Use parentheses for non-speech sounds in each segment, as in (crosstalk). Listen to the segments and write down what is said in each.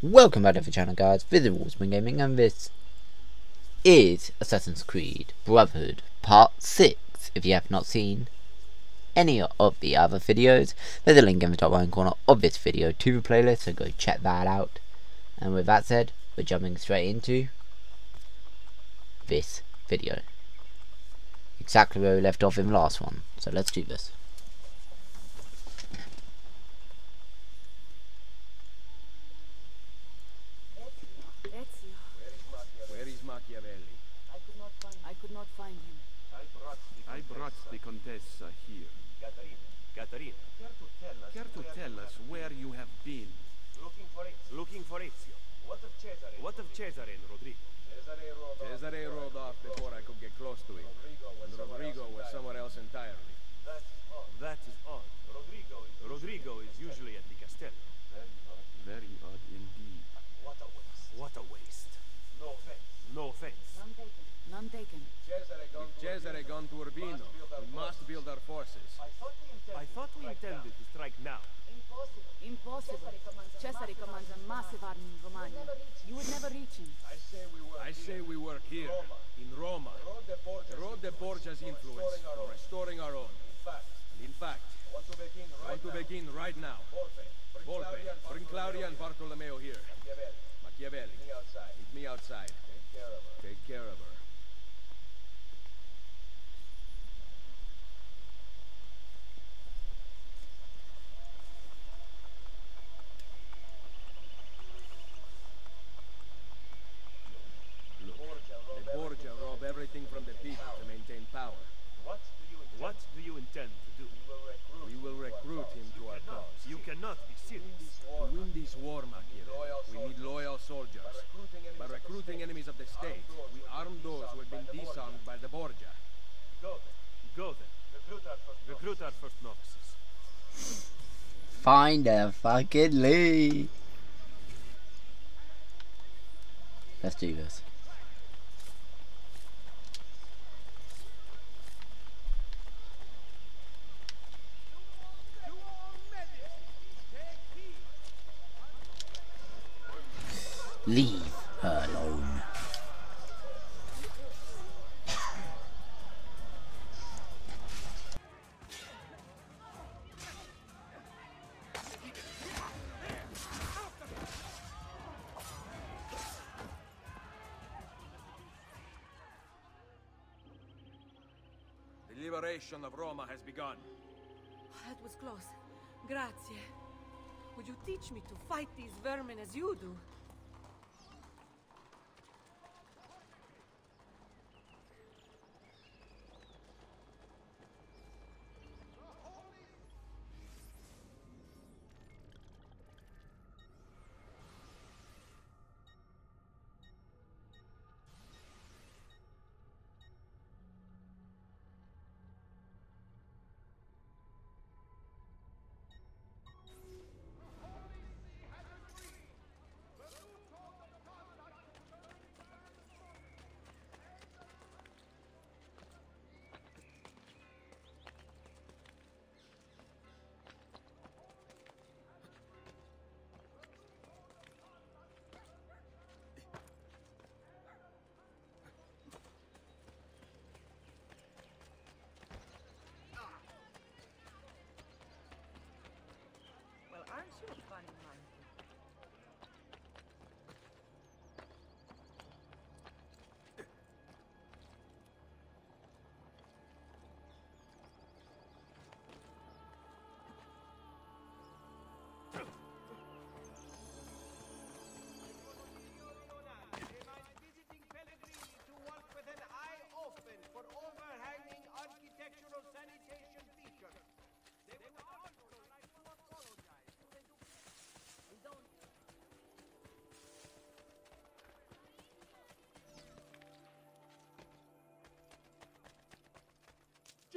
Welcome back to the channel guys, this is Wolfsbane Gaming and this is Assassin's Creed Brotherhood Part 6. If you have not seen any of the other videos, there's a link in the top right corner of this video to the playlist, so go check that out. And with that said, we're jumping straight into this video. Exactly where we left off in the last one, so let's do this. Ezio, Where is Machiavelli? I could not find I could not find him. I brought the Contessa here. Caterina, Care to tell us where you have been? looking for Ezio. Looking for Ezio. What of Cesare? What of Cesare and Rodrigo? Cesare rode off before I could get close to him. And Rodrigo was somewhere else entirely. That is odd. Rodrigo is Rodrigo is usually at the castello. Very odd indeed. What a waste. What a waste. No offense. No offense. None taken. None Cesare gone to Urbino, we must build our forces. I thought we intended to strike now. Impossible. Impossible. Cesare commands a massive army in Romagna. You would never reach him. I say we work here, in Roma. Erode the Borgia's influence, for restoring our own. And in fact, I want to begin right now. Volpe, bring Claudia and Bartolomeo here. Machiavelli, meet me outside. Take care of her. The Borgia rob everything from the people to maintain power. What do you intend? What do you intend to do? We will recruit him to our cause. You cannot be serious. To win this war, Machiavelli, we need loyal soldiers. By recruiting enemies of the state, we arm those who have been disarmed by the Borgia. Go then. Go then. Recruit our first novices. Find a fucking lead. Let's do this. Liberation of Roma has begun. That was close. Grazie. Would you teach me to fight these vermin as you do?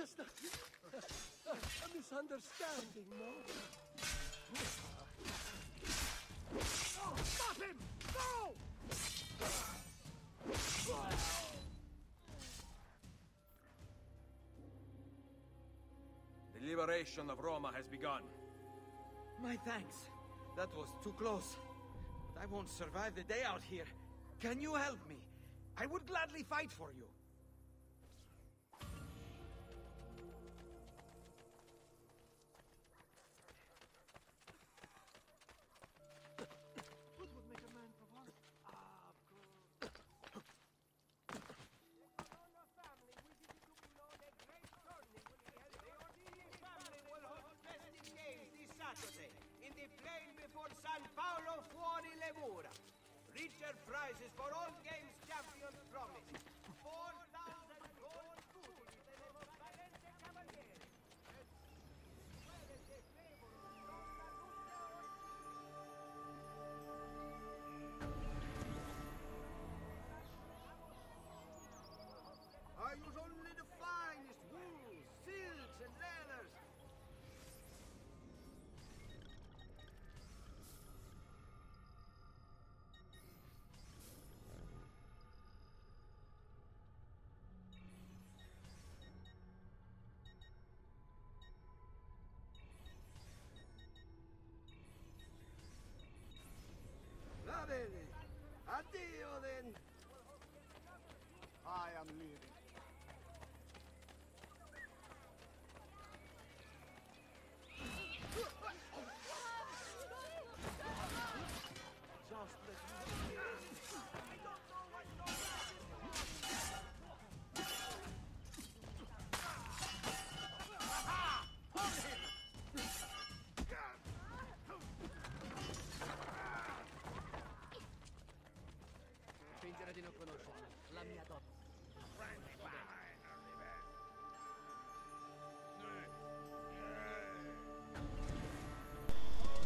Just a, a misunderstanding, no? Oh, stop him! No! The liberation of Roma has begun. My thanks. That was too close. But I won't survive the day out here. Can you help me? I would gladly fight for you.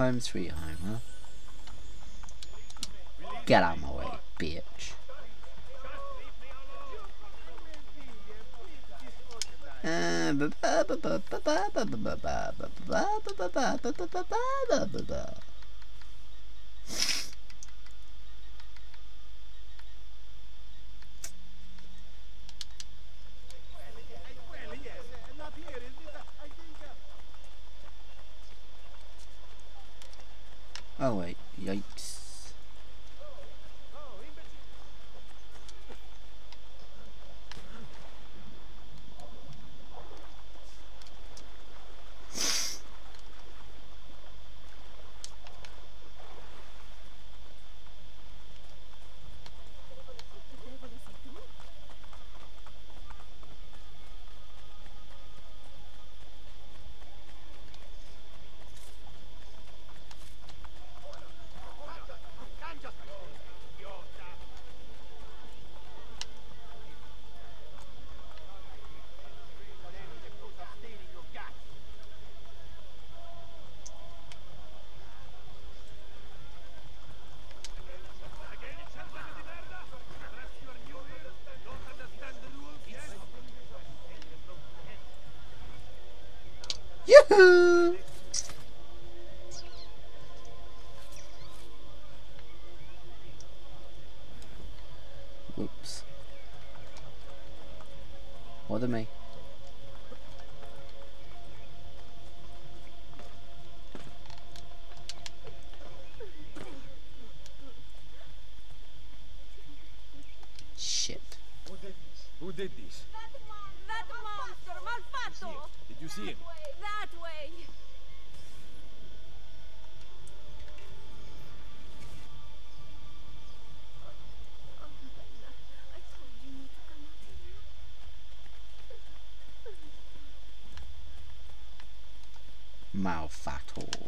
Home sweet home, huh? Get out of my way, bitch. Uh, Who did this? That, monster, Malfatto! Did you see him? That way! Malfatto.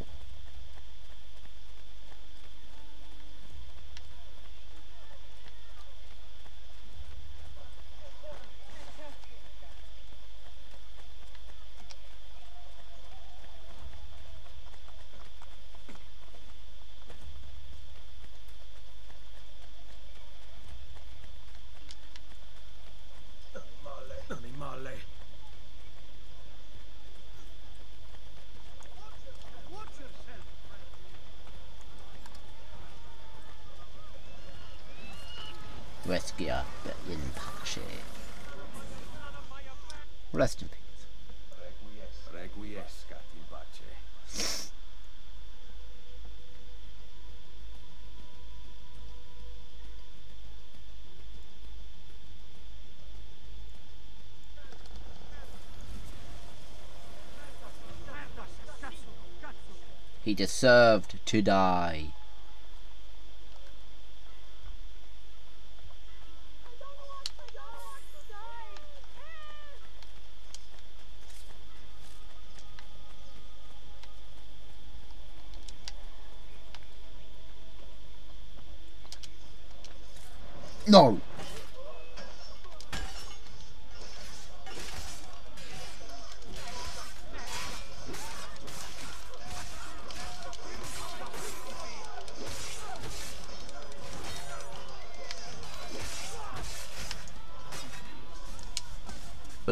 Rescuer in Pace. Rest in peace. Requiescat in pace. He deserved to die.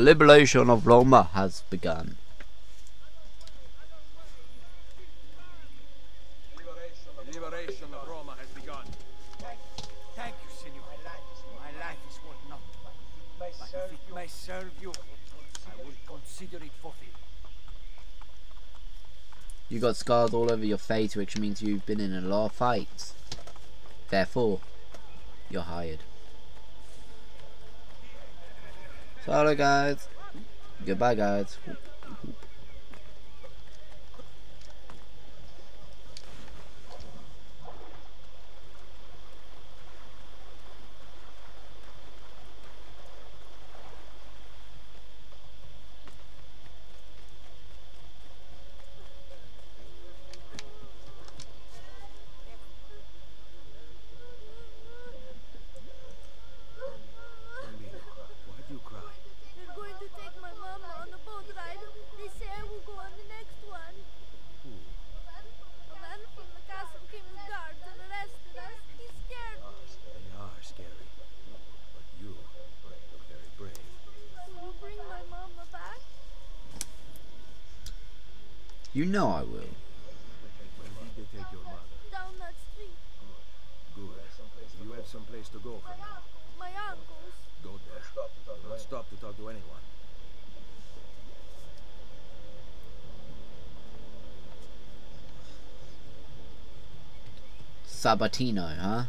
The liberation of Roma has begun. The liberation of Roma has begun. Thank you, Senor. My life is worth nothing. But if it may serve you, I will consider it fulfilled. You got scars all over your face, which means you've been in a lot of fights. Therefore, you're hired. Sorry, guys. Goodbye, guys. Bambino, why do you cry? They're going to take my mama on a boat ride. They say I will go on the next one. Who? A man from the castle came as guards and arrested us. He scared me. They are scary. But you look very brave. Will you bring my mama back? You know I will. When did they take your mother? Down that street. Good. You have some place to go for now. My uncle's. Go there. Don't stop to talk to anyone. Sabatino, huh?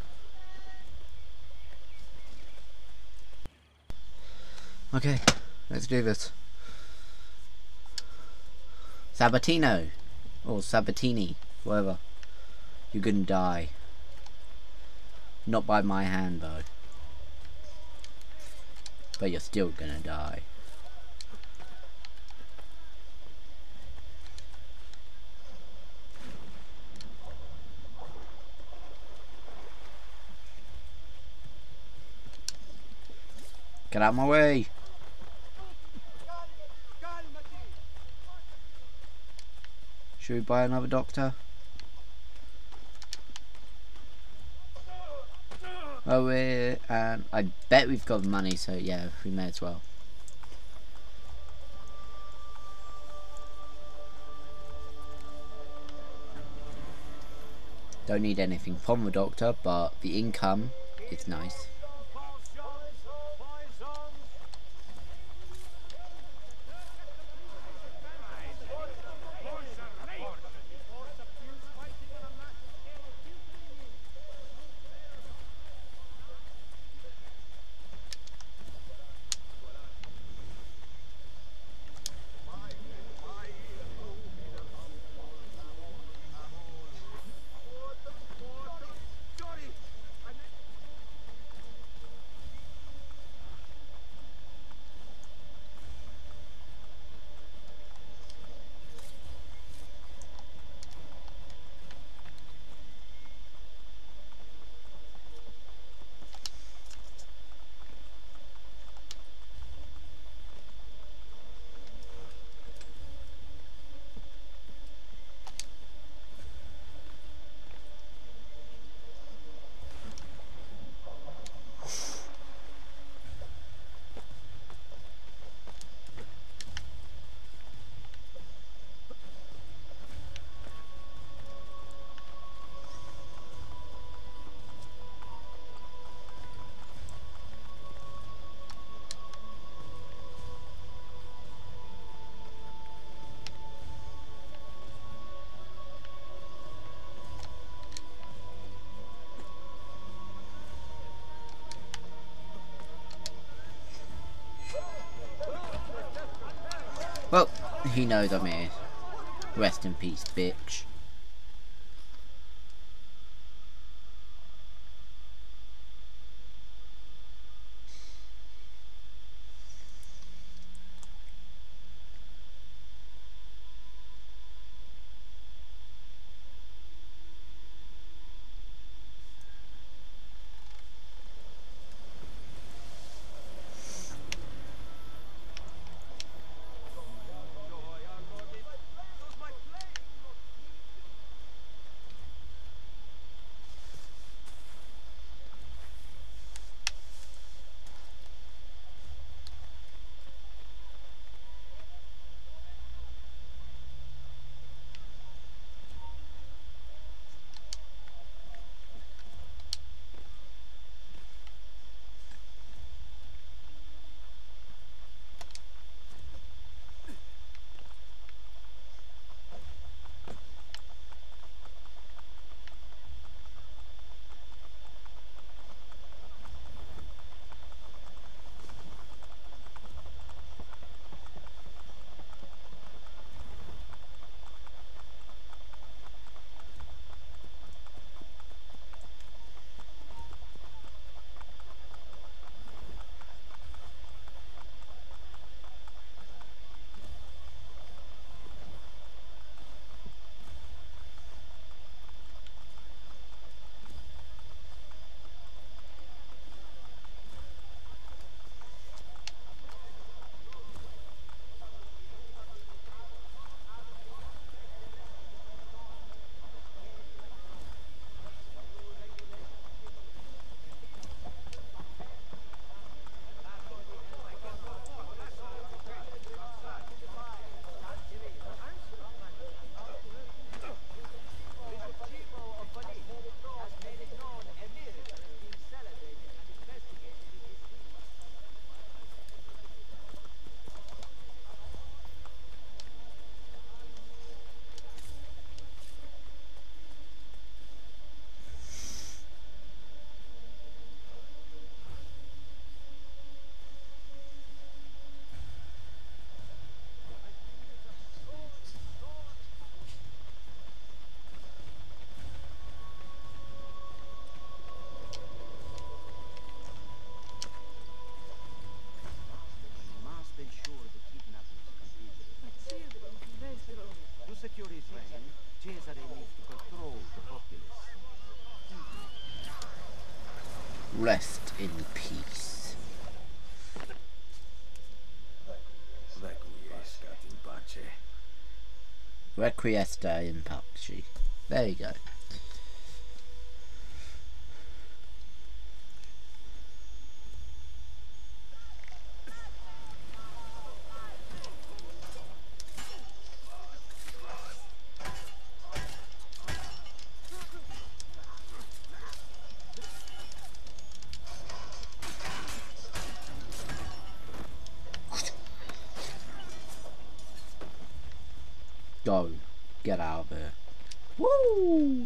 Okay, let's do this. Sabatino. Or Sabatini. Whatever. You're gonna die. Not by my hand, though. But you're still gonna die. Get out of my way! Should we buy another doctor? Oh, we and um, I bet we've got money, so yeah, we may as well. Don't need anything from the doctor, but the income is nice. Well, he knows I'm here. Rest in peace, bitch. Requiesta in Pace. There you go. Go. Get out of here. Woo!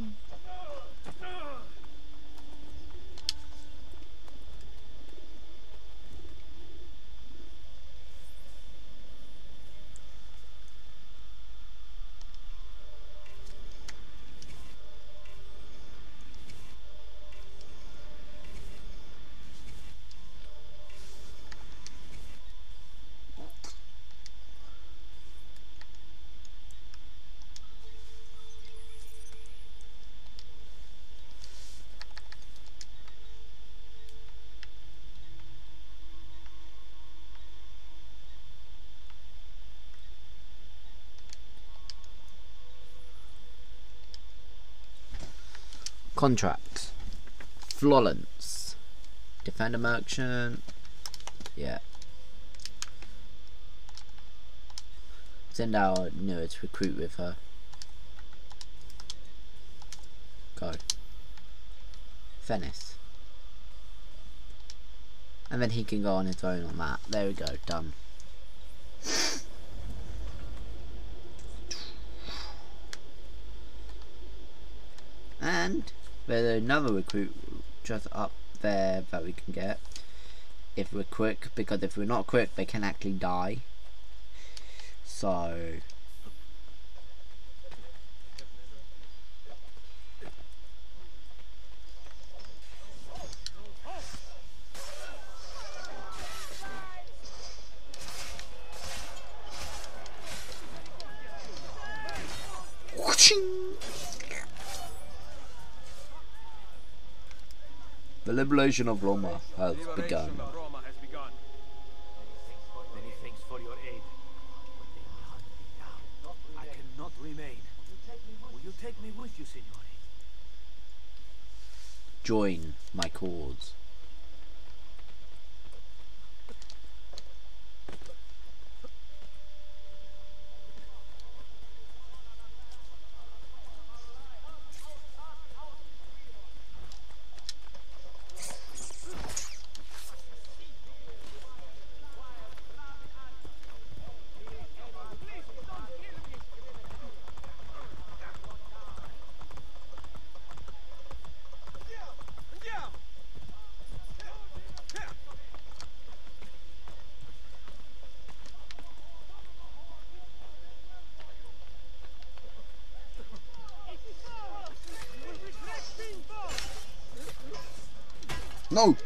Contracts. Florence. Defender merchant. Yeah. Send our newest recruit with her. Go. Venice. And then he can go on his own on that. There we go, done. And there's another recruit just up there that we can get. If we're quick because if we're not quick they can actually die. So take of Roma has begun. Join my cause. No!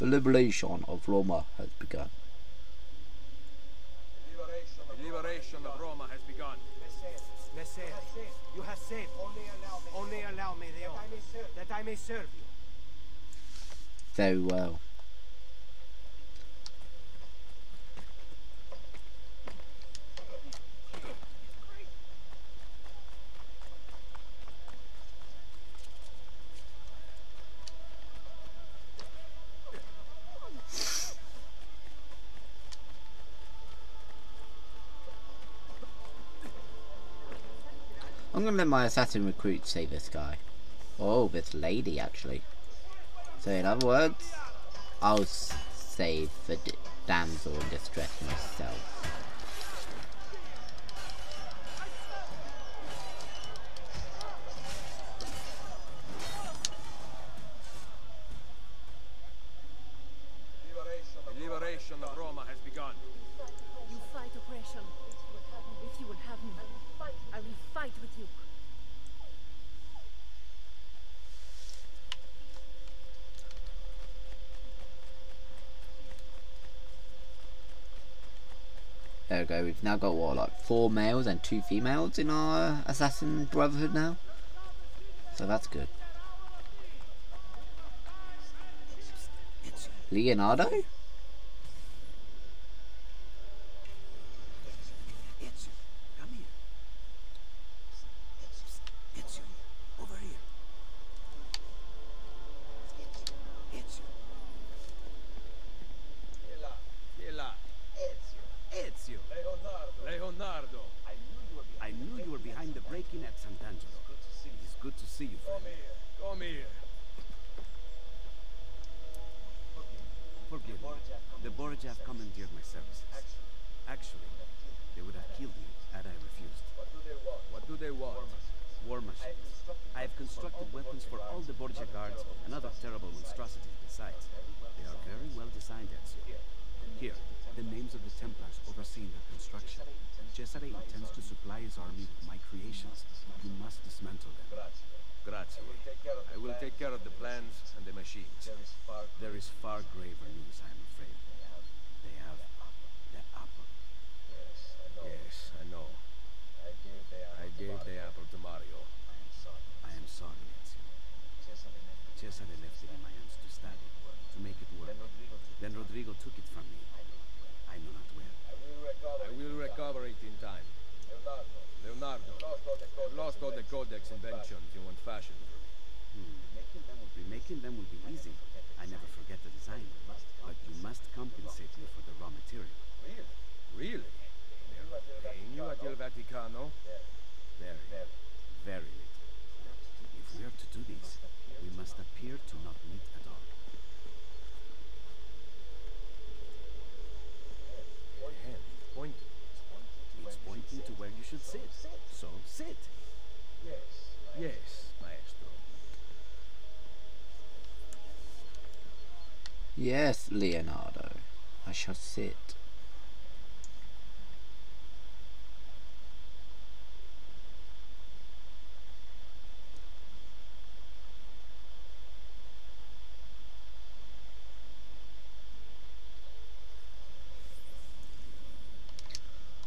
The liberation of Roma has begun. The liberation of Roma has begun. Messere, you have saved. Only allow me. Only allow me, Leon, that I may serve you. Very well. I'm gonna let my assassin recruit say this guy. Oh, this lady actually. So in other words, I'll save the damsel in distress myself. We've now got what, like four males and two females in our assassin brotherhood now? So that's good. Leonardo? Intends to supply army with my creations. You must dismantle them. Grazie. I will take care of the plans and the machines. There is far graver news, I am afraid. They have the apple. Yes, I know. I gave the apple to Mario. I am sorry, Ezio. Cesare left it in my hands to study, to make it work. Then Rodrigo took it from me. I know not where. I will recover it in time. Leonardo, I've lost all the codex inventions you once fashioned for me. Hmm. Remaking them will be easy. I never forget the design. But you must compensate me for the raw material. Really? They're paying you at Il Vaticano? Very, very little. If we are to do this, we must appear to not meet at all. Hand pointing pointing to where you should sit. So sit. Yes. Yes, maestro. Yes, Leonardo. I shall sit.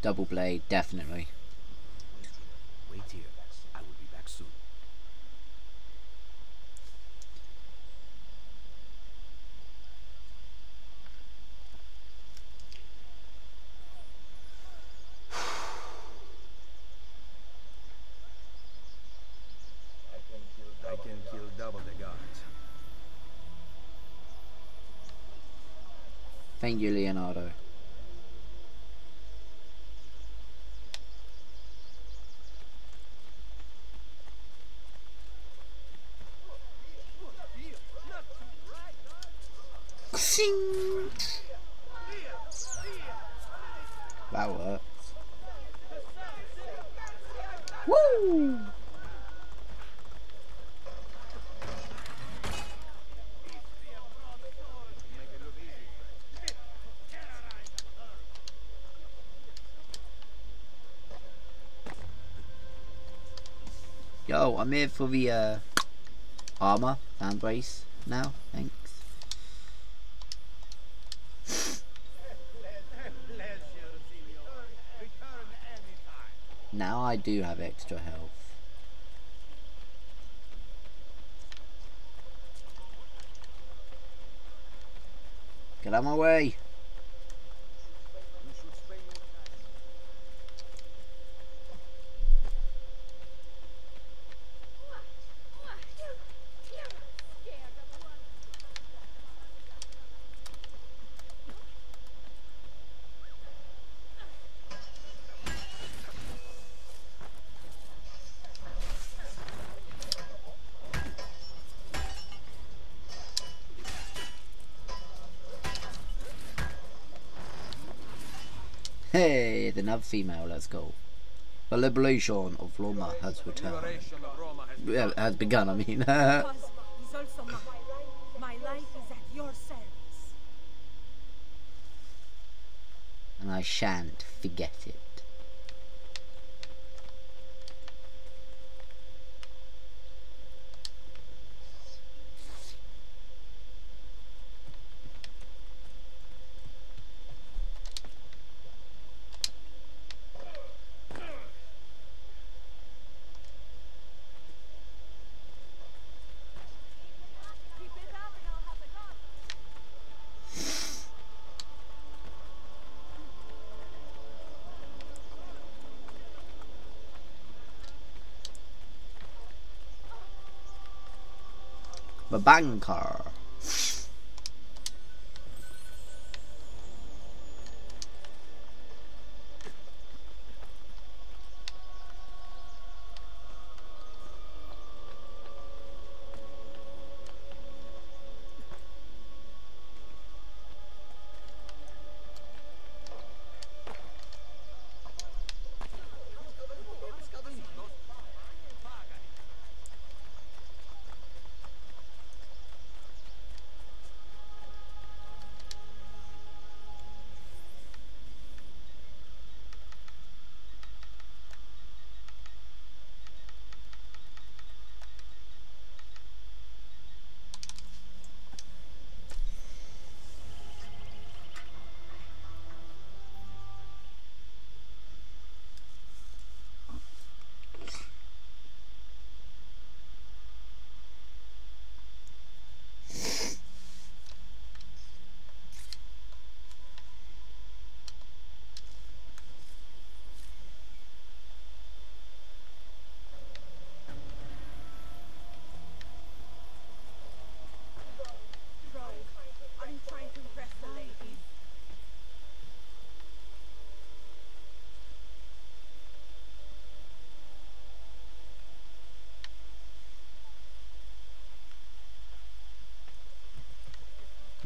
Double blade, definitely. Wait here. I will be back soon. (sighs) I can kill double the guards. Thank you, Leonardo. Xing. That works. Woo! Yo, I'm here for the uh, armor and brace now. Thanks. Now I do have extra health. Get out of my way! Female, let's go. The liberation of Roma has returned. Yeah, has begun, I mean. Cause is (laughs) also mine. My life is at your service. and I shan't forget it. The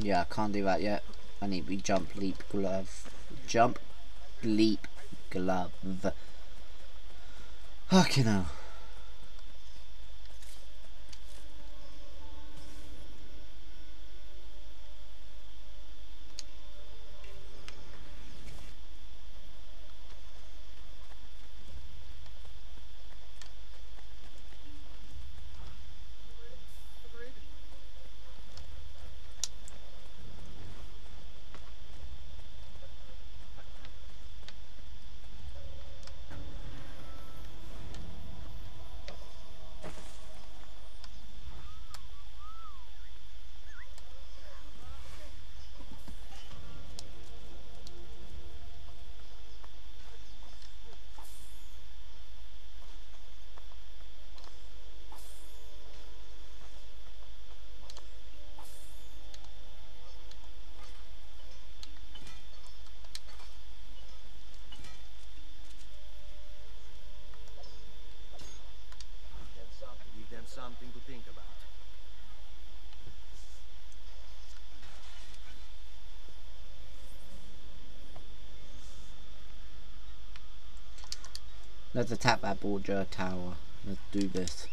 Yeah, I can't do that yet. I need we jump, leap, glove. Jump, leap, glove. Fucking hell. Let's attack that Borgia tower. Let's do this.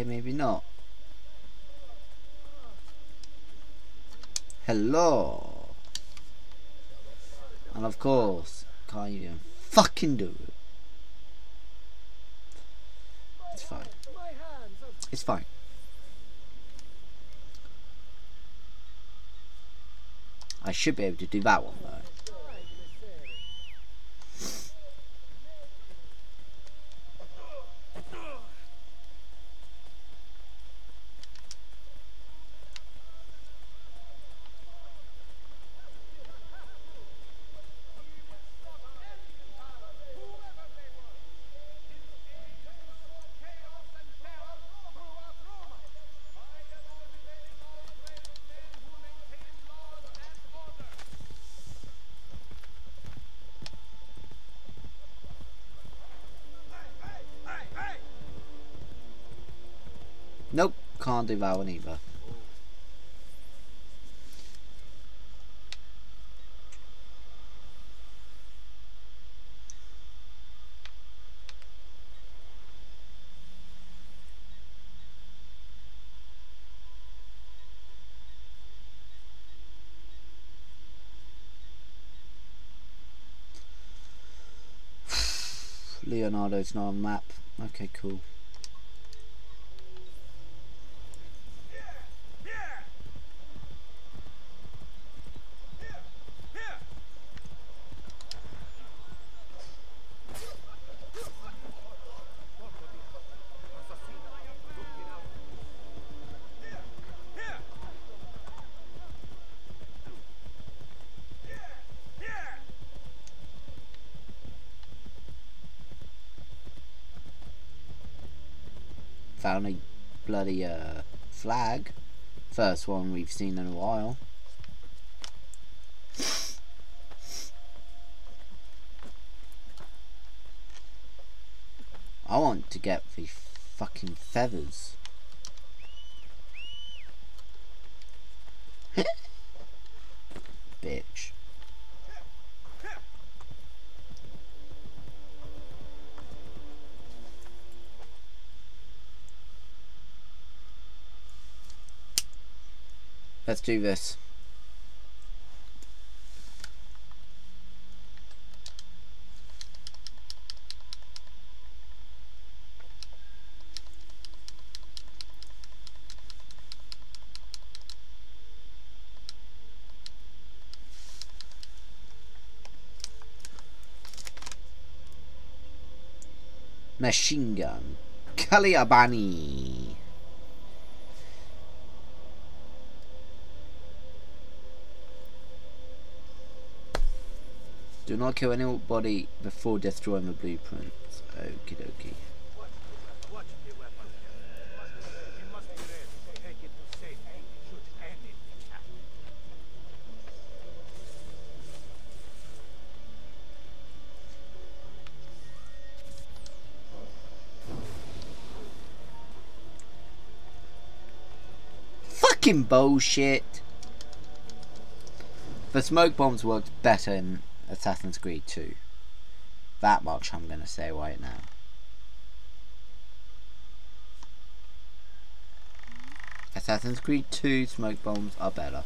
Okay, maybe not. Hello. And of course, can't even fucking do it. It's fine. It's fine. I should be able to do that one though. Nope, can't do that one either. (sighs) Leonardo's not on map. Okay, cool. Found a bloody uh, flag. First one we've seen in a while. I want to get the fucking feathers. Do this. Machine gun. Kaliabani. Kill anybody before destroying the blueprints. Okie dokie. Fucking bullshit. The smoke bombs worked better in Assassin's Creed 2. That much I'm gonna say right now. Assassin's Creed 2 smoke bombs are better.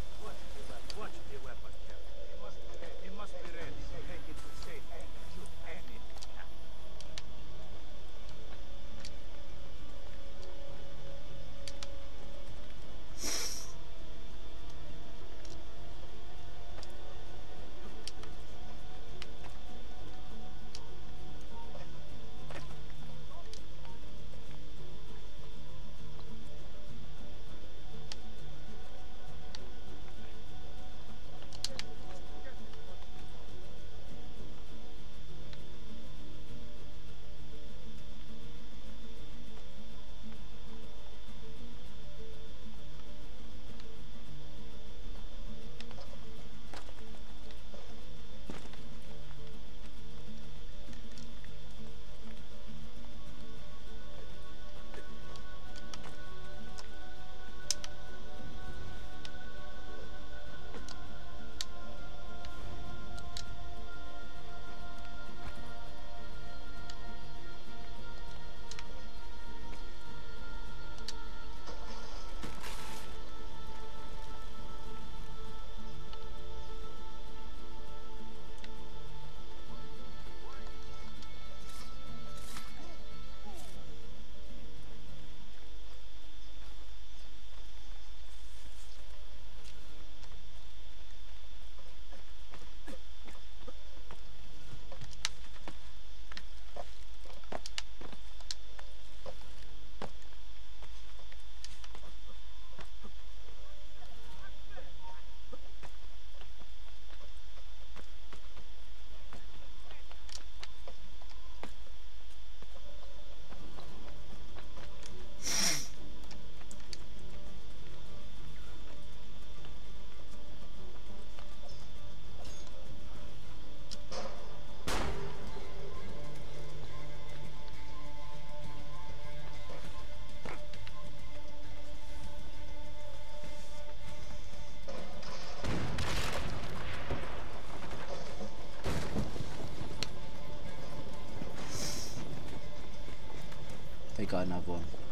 We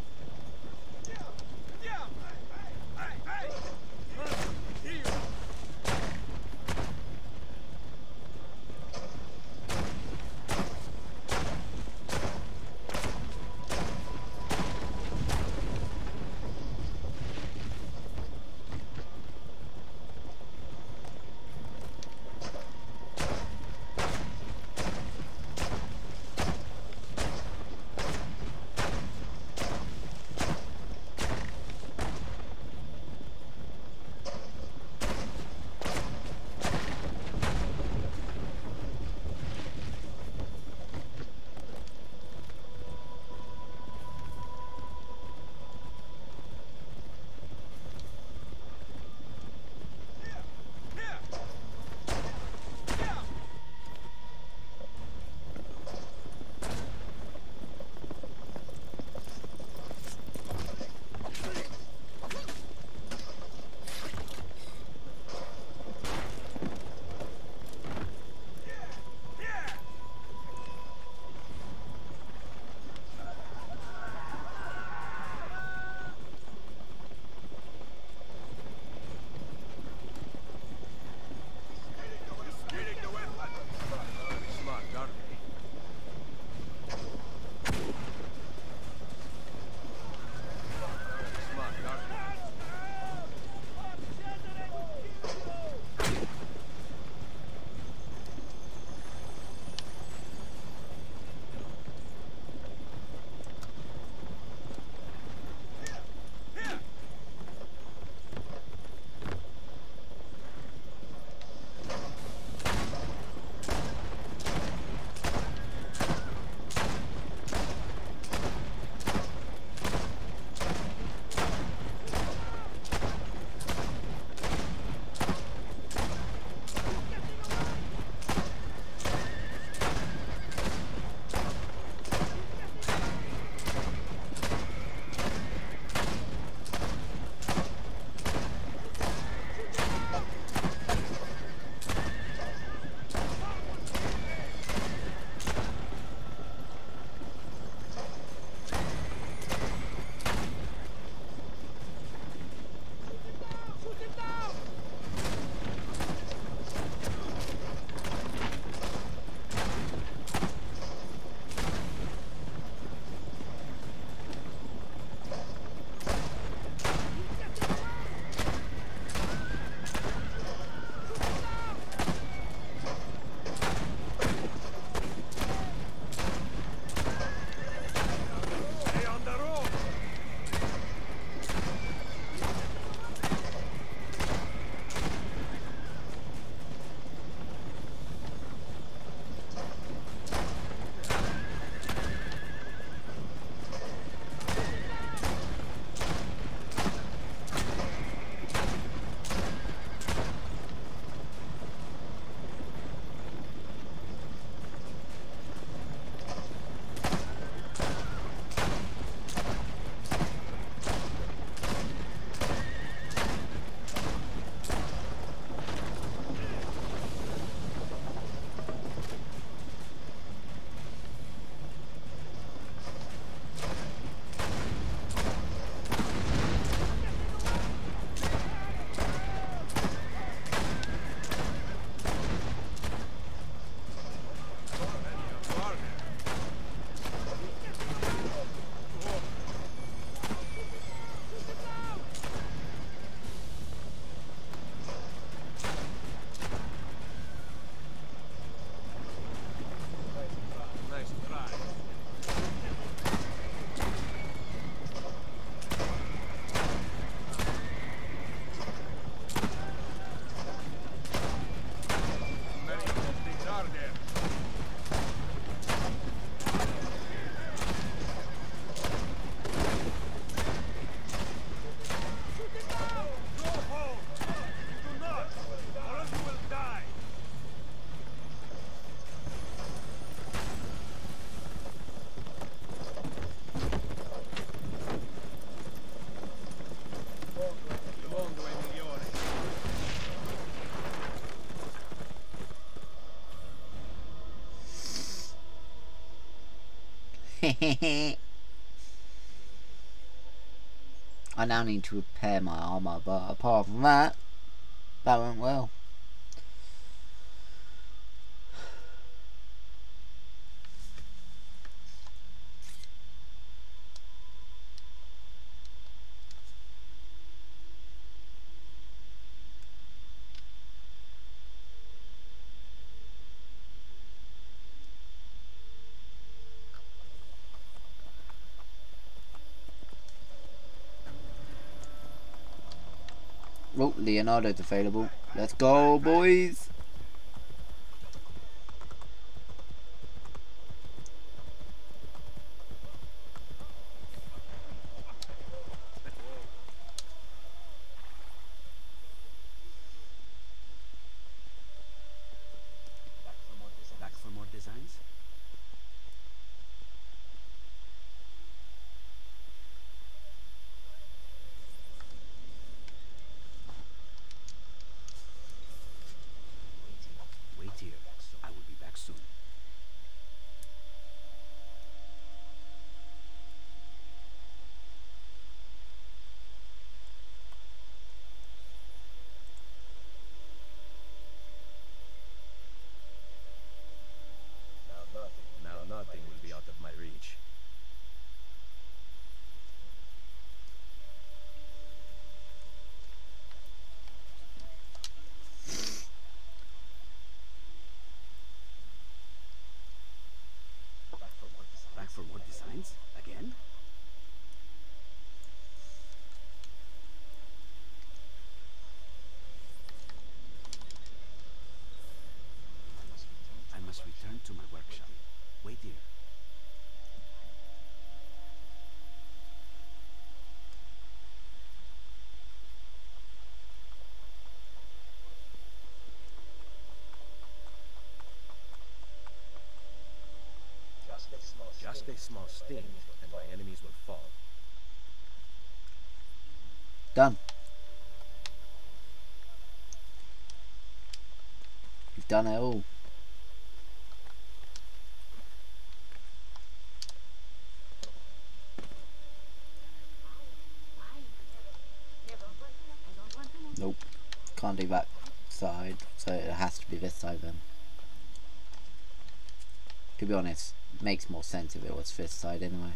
(laughs) I now need to repair my armor, but apart from that, that went well. Leonardo's available. Let's go, boys! Back for more designs? Wait here. I will be back soon. Now nothing will be out of my reach. Back for more designs? Again? I must return to my workshop. Wait here. Sting, and my enemies will fall. Done. You've done it all. Nope. Can't do that side, so it has to be this side then. To be honest, makes more sense if it was this side anyway.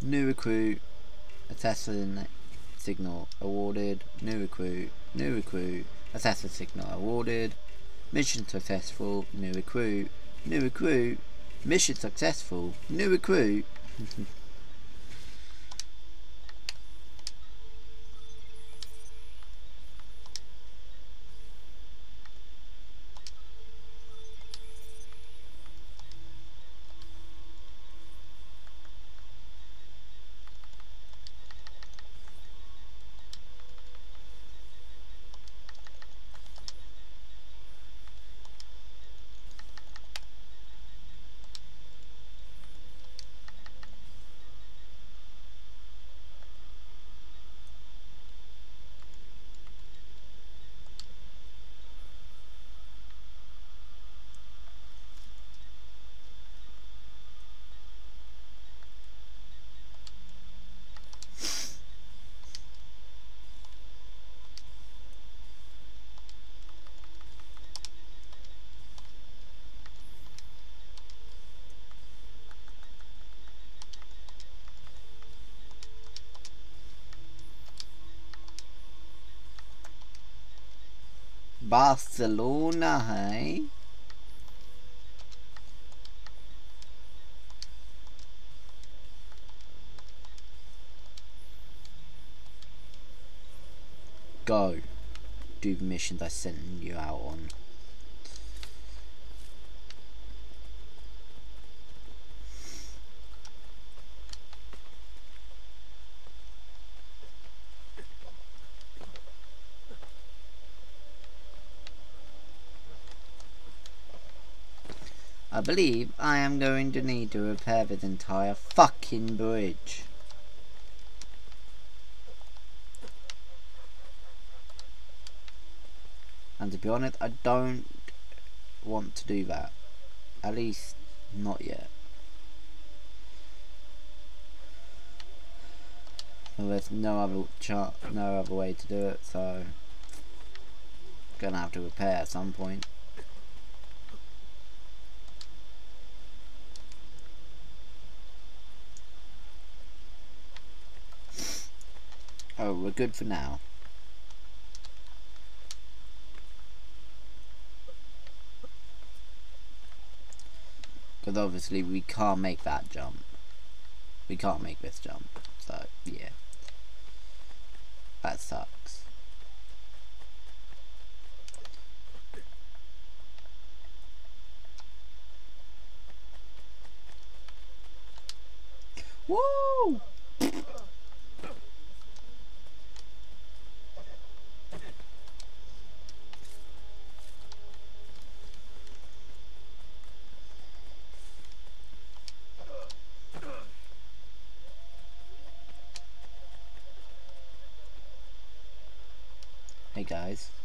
New recruit, assassin signal awarded. New recruit, new recruit, assassin signal awarded. Mission successful, new recruit, new recruit, mission successful, new recruit. (laughs) Barcelona, hey? go. Do the missions I sent you out on. Believe I am going to need to repair this entire fucking bridge. And to be honest, I don't want to do that. At least, not yet. Well, there's no other chart, no other way to do it, so gonna have to repair at some point. Oh, we're good for now. Because obviously we can't make that jump. We can't make this jump. So, yeah. That sucks. Woo! Guys.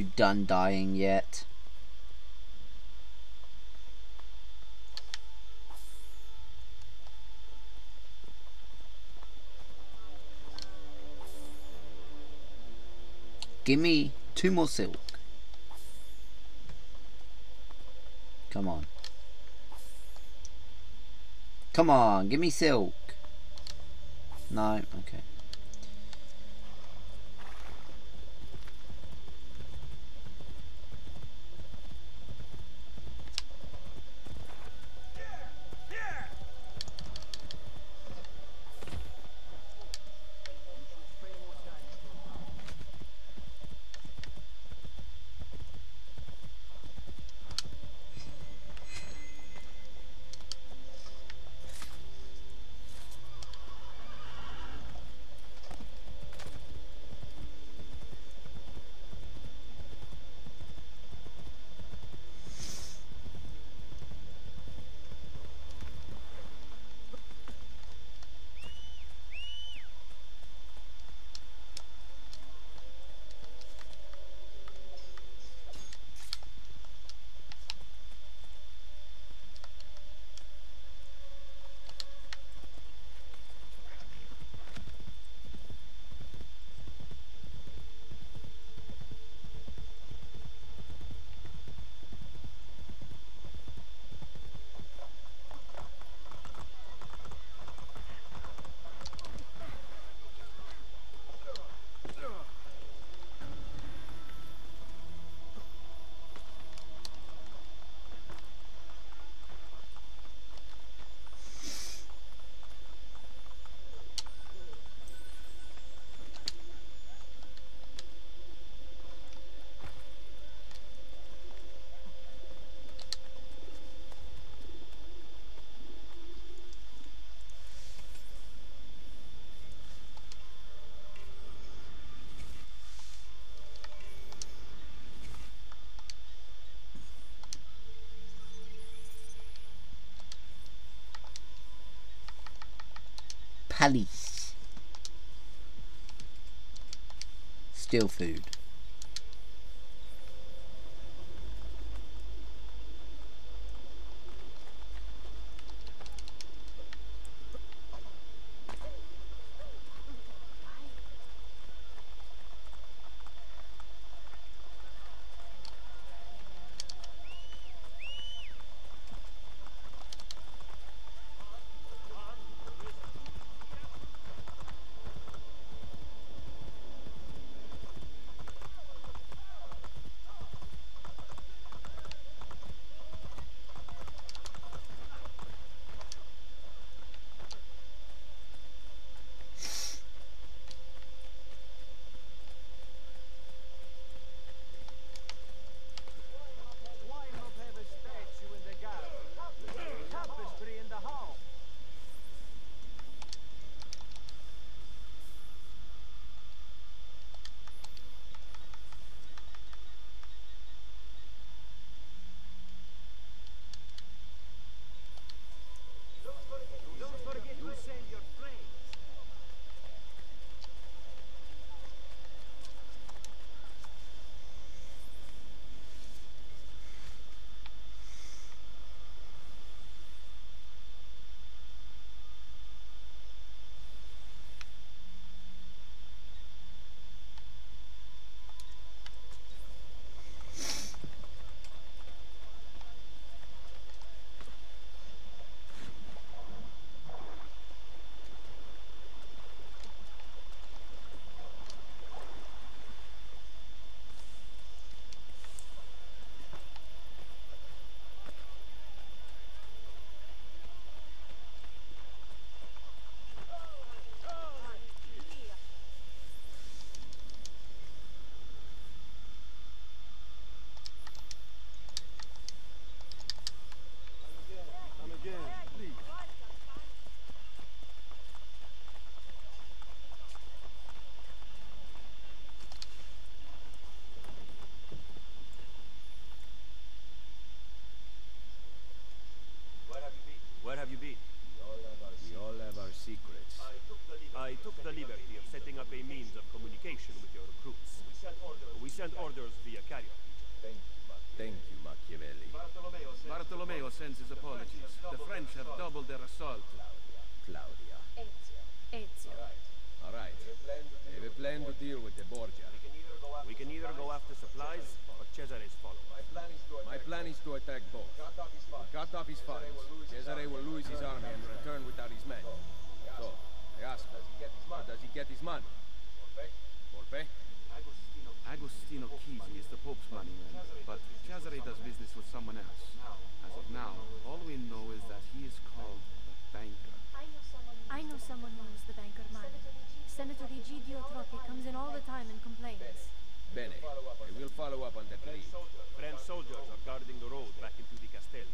You done dying yet? Give me two more silk. Come on. Come on, give me silk. No, okay. Still food. Took the liberty of setting up a means of communication with your recruits. We sent orders via carrier. Thank you, Machiavelli. Bartolomeo sends his apologies. The French have doubled their assault. Claudia. Ezio. Ezio. All right. We have a plan to deal with the Borgia. We can either go after supplies or Cesare's followers. My plan is to attack both. We cut off his funds. Cesare will lose his army and return without his men. So, I ask, how does he get his money? Volpe? Agostino Chigi is the Pope's money man, but Cesare does business with someone else. As of now, all we know is that he is called the Banker. I know someone who knows the banker man. Senator Egidio Troppi comes in all the time and complains. Bene. I will follow up on that lead. French soldiers are guarding the road back into the castello.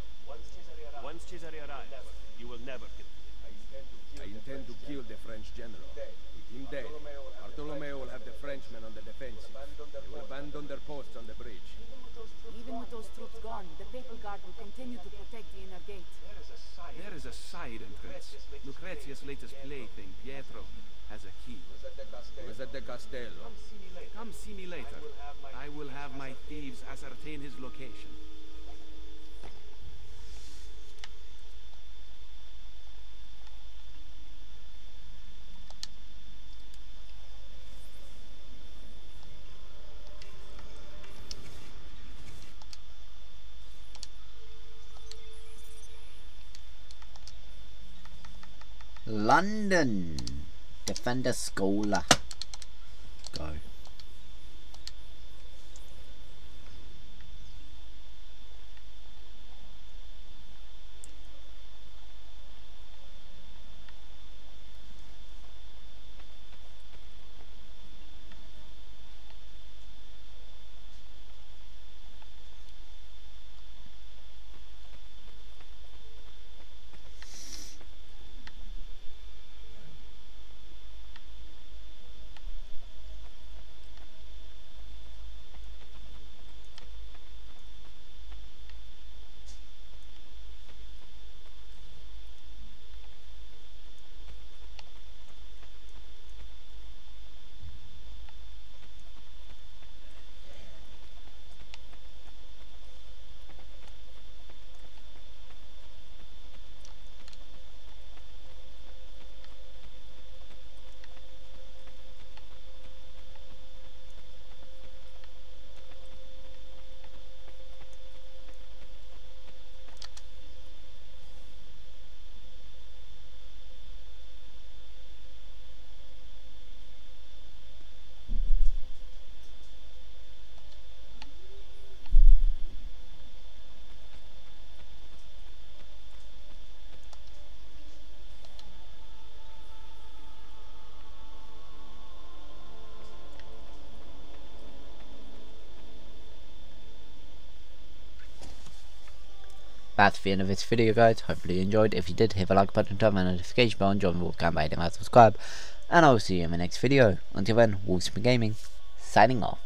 Once Cesare arrives, you will never get to him. I intend to kill the French general. With him dead, Bartolomeo will have the Frenchmen on the defensive. They will abandon their posts on the bridge. Even with those troops gone, the Papal Guard will continue to protect the inner gate. There is a side entrance. Lucrezia's latest plaything, Pietro, has a key. He was at the castello. Come see me later. I will have my thieves ascertain his location. London. Defender Scholar. Go. That's the end of this video guys. Hopefully you enjoyed. If you did, hit the like button, turn on the notification bell, and join the Wolfgang by hitting subscribe. And I will see you in the next video. Until then, Wolfsbane Gaming, signing off.